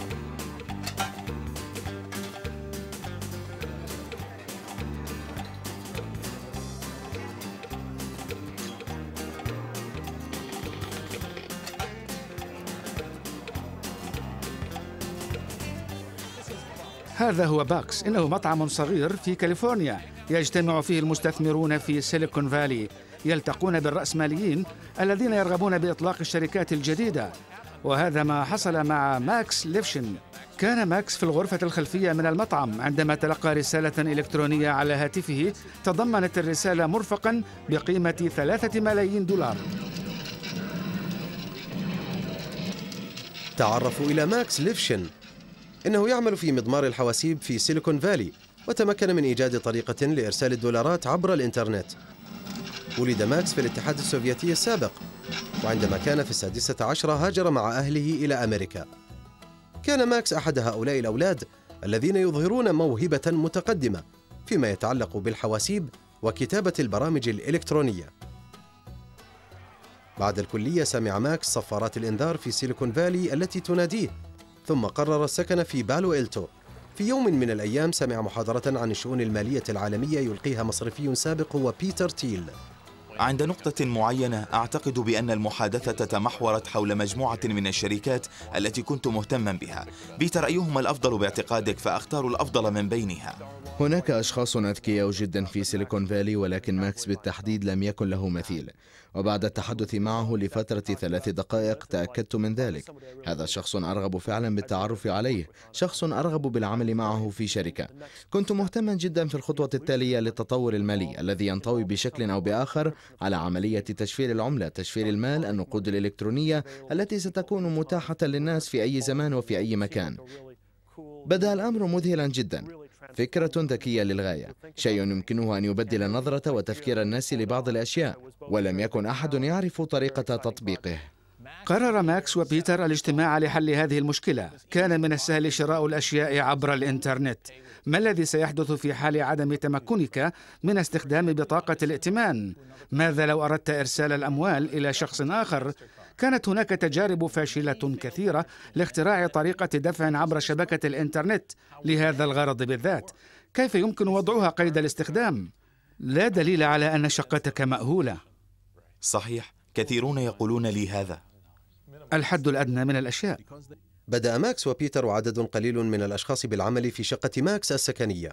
هذا هو باكس إنه مطعم صغير في كاليفورنيا يجتمع فيه المستثمرون في سيليكون فالي يلتقون بالرأسماليين الذين يرغبون بإطلاق الشركات الجديدة. وهذا ما حصل مع ماكس ليفشن. كان ماكس في الغرفة الخلفية من المطعم عندما تلقى رسالة إلكترونية على هاتفه تضمنت الرسالة مرفقا بقيمة ثلاثة ملايين دولار. تعرفوا إلى ماكس ليفشن. إنه يعمل في مضمار الحواسيب في سيليكون فالي وتمكن من إيجاد طريقة لإرسال الدولارات عبر الإنترنت. ولد ماكس في الاتحاد السوفيتي السابق وعندما كان في السادسة عشرة هاجر مع أهله إلى أمريكا. كان ماكس أحد هؤلاء الأولاد الذين يظهرون موهبة متقدمة فيما يتعلق بالحواسيب وكتابة البرامج الإلكترونية. بعد الكلية سمع ماكس صفارات الإنذار في سيليكون فالي التي تناديه ثم قرر السكن في بالو ألتو. في يوم من الأيام سمع محاضرة عن الشؤون المالية العالمية يلقيها مصرفي سابق هو بيتر تيل. عند نقطة معينة أعتقد بأن المحادثة تمحورت حول مجموعة من الشركات التي كنت مهتما بها. بيتر أيهما الأفضل باعتقادك؟ فأختار الأفضل من بينها. هناك أشخاص أذكياء جدا في سيليكون فالي ولكن ماكس بالتحديد لم يكن له مثيل. وبعد التحدث معه لفترة ثلاث دقائق تأكدت من ذلك. هذا شخص أرغب فعلا بالتعرف عليه شخص أرغب بالعمل معه في شركة. كنت مهتما جدا في الخطوة التالية للتطور المالي الذي ينطوي بشكل أو بآخر على عملية تشفير العملة تشفير المال النقود الإلكترونية التي ستكون متاحة للناس في أي زمان وفي أي مكان. بدأ الأمر مذهلا جدا. فكرة ذكية للغاية. شيء يمكنه أن يبدل نظرة وتفكير الناس لبعض الأشياء ولم يكن أحد يعرف طريقة تطبيقه. قرر ماكس وبيتر الاجتماع لحل هذه المشكلة. كان من السهل شراء الأشياء عبر الإنترنت. ما الذي سيحدث في حال عدم تمكنك من استخدام بطاقة الائتمان؟ ماذا لو أردت إرسال الأموال إلى شخص آخر؟ كانت هناك تجارب فاشلة كثيرة لاختراع طريقة دفع عبر شبكة الإنترنت لهذا الغرض بالذات كيف يمكن وضعها قيد الاستخدام؟ لا دليل على أن شقتك مأهولة صحيح كثيرون يقولون لي هذا الحد الأدنى من الأشياء بدأ ماكس وبيتر وعدد قليل من الأشخاص بالعمل في شقة ماكس السكنية.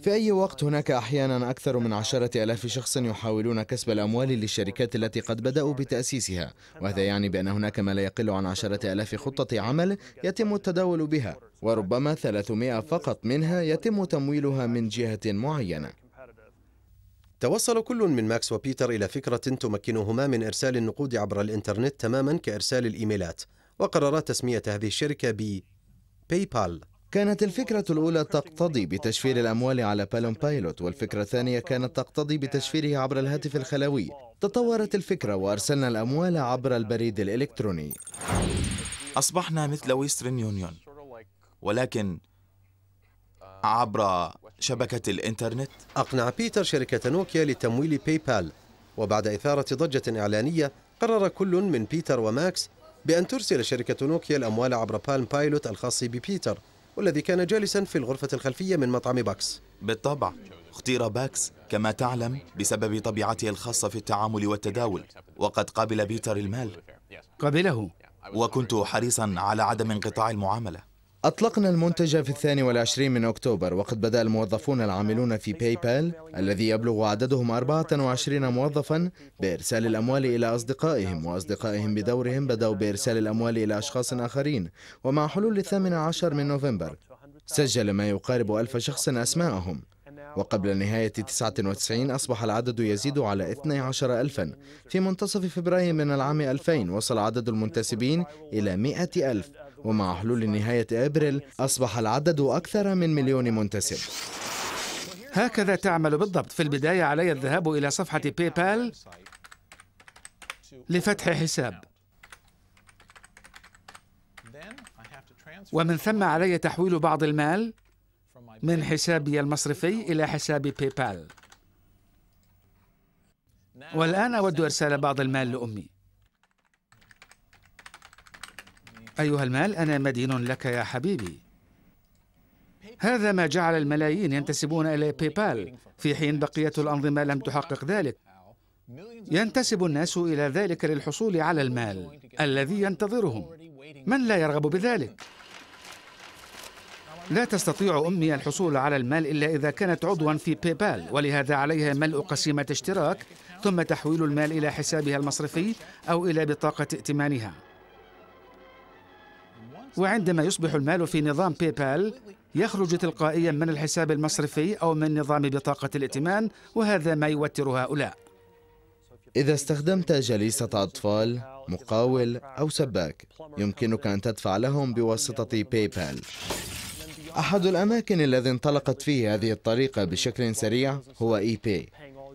في أي وقت هناك أحيانا أكثر من عشرة ألاف شخص يحاولون كسب الأموال للشركات التي قد بدأوا بتأسيسها وهذا يعني بأن هناك ما لا يقل عن عشرة ألاف خطة عمل يتم التداول بها وربما 300 فقط منها يتم تمويلها من جهة معينة. توصل كل من ماكس وبيتر إلى فكرة تمكنهما من إرسال النقود عبر الإنترنت تماما كإرسال الإيميلات. وقررا تسمية هذه الشركة ب باي بال كانت الفكرة الأولى تقتضي بتشفير الأموال على بالم بايلوت والفكرة الثانية كانت تقتضي بتشفيره عبر الهاتف الخلوي. تطورت الفكرة وأرسلنا الأموال عبر البريد الإلكتروني. أصبحنا مثل ويسترن يونيون ولكن عبر شبكة الإنترنت. أقنع بيتر شركة نوكيا لتمويل باي بال وبعد إثارة ضجة إعلانية قرر كل من بيتر وماكس بأن ترسل شركة نوكيا الأموال عبر بالم بايلوت الخاص ببيتر والذي كان جالسا في الغرفة الخلفية من مطعم باكس. بالطبع. اختير باكس كما تعلم بسبب طبيعته الخاصة في التعامل والتداول وقد قبل بيتر المال. قبله وكنت حريصا على عدم انقطاع المعاملة. أطلقنا المنتج في الثاني والعشرين من أكتوبر وقد بدأ الموظفون العاملون في باي بال الذي يبلغ عددهم 24 موظفا بإرسال الأموال إلى أصدقائهم وأصدقائهم بدورهم بدأوا بإرسال الأموال إلى أشخاص آخرين. ومع حلول الثامن عشر من نوفمبر سجل ما يقارب ألف شخص أسماءهم. وقبل نهاية 99 أصبح العدد يزيد على 12 ألفا. في منتصف فبراير من العام 2000 وصل عدد المنتسبين إلى 100 ألف. ومع حلول نهاية أبريل أصبح العدد أكثر من مليون منتسب. هكذا تعمل بالضبط. في البداية علي الذهاب إلى صفحة باي بال لفتح حساب. ومن ثم علي تحويل بعض المال من حسابي المصرفي إلى حساب باي بال والآن أود إرسال بعض المال لأمي. أيها المال أنا مدين لك يا حبيبي. هذا ما جعل الملايين ينتسبون إلى باي بال في حين بقية الأنظمة لم تحقق ذلك ينتسب الناس إلى ذلك للحصول على المال الذي ينتظرهم. من لا يرغب بذلك؟ لا تستطيع أمي الحصول على المال إلا إذا كانت عضوا في باي بال ولهذا عليها ملء قسيمة اشتراك ثم تحويل المال إلى حسابها المصرفي أو إلى بطاقة ائتمانها. وعندما يصبح المال في نظام باي بال يخرج تلقائيا من الحساب المصرفي أو من نظام بطاقة الائتمان وهذا ما يوتر هؤلاء. إذا استخدمت جليسة أطفال مقاول أو سباك يمكنك أن تدفع لهم بواسطة باي بال أحد الأماكن الذي انطلقت فيه هذه الطريقة بشكل سريع هو إي باي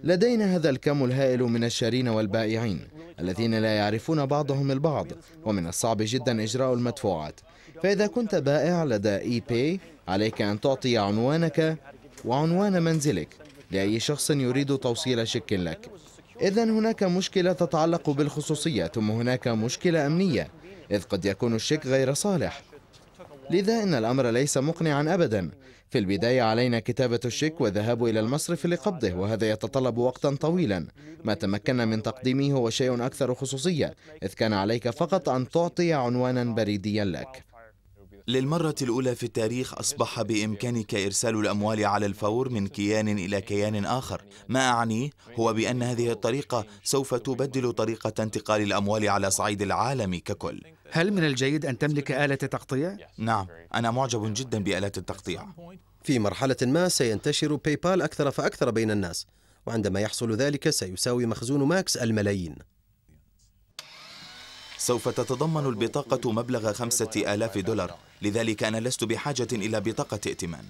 لدينا هذا الكم الهائل من الشارين والبائعين الذين لا يعرفون بعضهم البعض ومن الصعب جدا إجراء المدفوعات. فإذا كنت بائع لدى إي باي عليك أن تعطي عنوانك وعنوان منزلك لأي شخص يريد توصيل شك لك. إذا هناك مشكلة تتعلق بالخصوصية ثم هناك مشكلة أمنية إذ قد يكون الشك غير صالح. لذا إن الأمر ليس مقنعا أبدا. في البداية علينا كتابة الشيك والذهاب إلى المصرف لقبضه وهذا يتطلب وقتا طويلا. ما تمكنا من تقديمه هو شيء أكثر خصوصية إذ كان عليك فقط أن تعطي عنوانا بريديا لك. للمرة الأولى في التاريخ أصبح بإمكانك إرسال الأموال على الفور من كيان إلى كيان آخر. ما أعنيه هو بأن هذه الطريقة سوف تبدل طريقة انتقال الأموال على صعيد العالم ككل. هل من الجيد أن تملك آلة تقطيع؟ نعم أنا معجب جدا بآلات التقطيع. في مرحلة ما سينتشر باي بال أكثر فأكثر بين الناس وعندما يحصل ذلك سيساوي مخزون ماكس الملايين. سوف تتضمن البطاقة مبلغ خمسة آلاف دولار لذلك أنا لست بحاجة إلى بطاقة ائتمان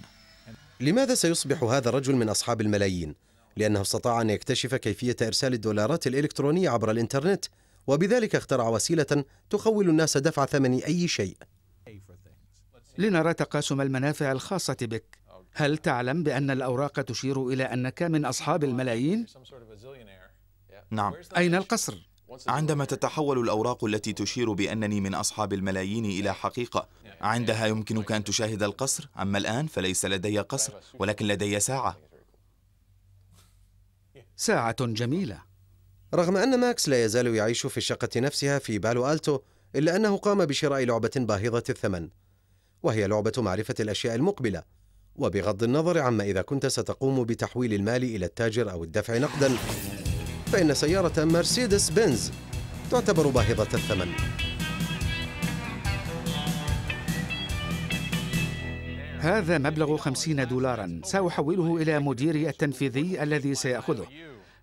لماذا سيصبح هذا الرجل من أصحاب الملايين؟ لأنه استطاع أن يكتشف كيفية إرسال الدولارات الإلكترونية عبر الإنترنت وبذلك اخترع وسيلة تخول الناس دفع ثمن أي شيء لنرى تقاسم المنافع الخاصة بك هل تعلم بأن الأوراق تشير إلى أنك من أصحاب الملايين؟ نعم أين القصر؟ عندما تتحول الأوراق التي تشير بأنني من أصحاب الملايين إلى حقيقة عندها يمكنك أن تشاهد القصر؟ أما الآن فليس لدي قصر ولكن لدي ساعة. ساعة جميلة. رغم أن ماكس لا يزال يعيش في الشقة نفسها في بالو ألتو إلا أنه قام بشراء لعبة باهظة الثمن وهي لعبة معرفة الأشياء المقبلة. وبغض النظر عما إذا كنت ستقوم بتحويل المال إلى التاجر أو الدفع نقدا. فإن سيارة مرسيدس بنز تعتبر باهظة الثمن. هذا مبلغ خمسين دولارا سأحوله إلى مديري التنفيذي الذي سيأخذه.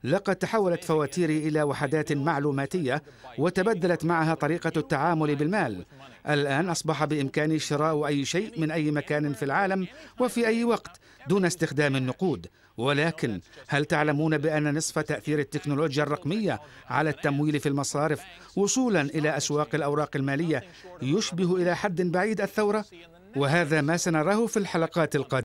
لقد تحولت فواتيري إلى وحدات معلوماتية وتبدلت معها طريقة التعامل بالمال. الآن أصبح بإمكاني شراء أي شيء من أي مكان في العالم وفي أي وقت دون استخدام النقود. ولكن هل تعلمون بأن نصف تأثير التكنولوجيا الرقمية على التمويل في المصارف وصولا إلى أسواق الأوراق المالية يشبه إلى حد بعيد الثورة؟ وهذا ما سنراه في الحلقات القادمة